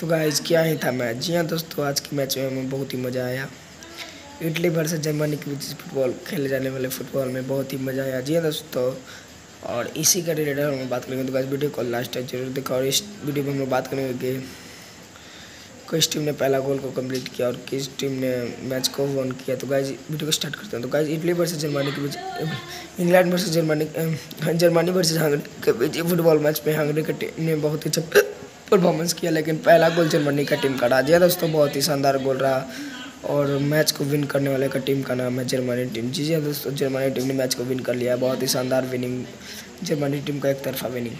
तो गाइज़ क्या ही था मैच जी हाँ दोस्तों, आज के मैच में हमें बहुत ही मज़ा आया। इटली वर्सेस जर्मनी के बीच फुटबॉल खेले जाने वाले फुटबॉल में बहुत ही मज़ा आया। जी हाँ दोस्तों, और इसी का रिलेटेड हम बात करेंगे। तो गाइज़ वीडियो को लास्ट टाइम ज़रूर देखा और इस वीडियो में हम बात करेंगे कि किस टीम ने पहला गोल को कंप्लीट किया और किस टीम ने मैच को वन किया। तो गाइज़ वीडियो को स्टार्ट करते हैं। तो गाइज़ इटली वर्सेस जर्मनी के बीच, England versus Germany Germany versus Hungary के बीच फुटबॉल मैच में हंगरी की टीम ने बहुत ही अच्छा परफॉर्मेंस किया, लेकिन पहला गोल जर्मनी का टीम का हाँ दोस्तों, बहुत ही शानदार गोल रहा और मैच को विन करने वाले का टीम का नाम है जर्मनी टीम। जी जी दोस्तों, जर्मनी टीम ने मैच को विन कर लिया। बहुत ही शानदार विनिंग जर्मनी टीम का एक तरफा विनिंग